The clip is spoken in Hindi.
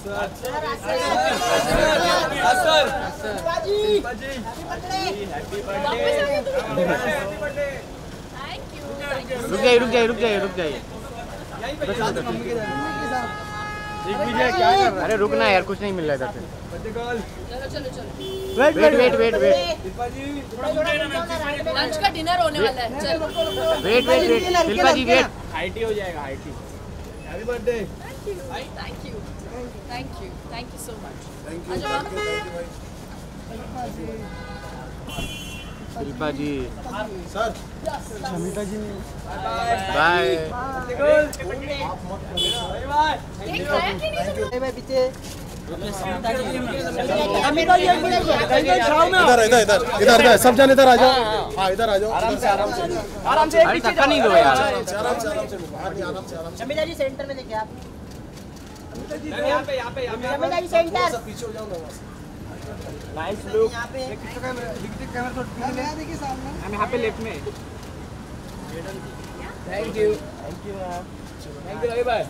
रुक जाइए रुक जाइए। रुक जाइए रुक जाइए अरे रुकना यार कुछ नहीं मिल रहा इधर से। Wait wait wait wait wait. Lunch का डिनर होने वाला है। चल। Wait wait wait. Shilpa ji wait. IT हो जाएगा IT. Happy birthday thank you thank you thank you so much Shilpa ji sir bye cake खाया कि नहीं इधर इधर इधर इधर इधर सब जन इधर आ जाओ हाँ इधर आ जाओ आराम से आराम से आराम से नहीं दो यार आराम से आराम से आराम से आराम से आराम से शमिला जी सेंटर में देखिए आप यहाँ पे यहाँ पे यहाँ पे सेंटर पीछे हो जाओ ना वहाँ से नाइस लुक यहाँ हम यहाँ पे लेफ़्ट में thank you thank you thank you bye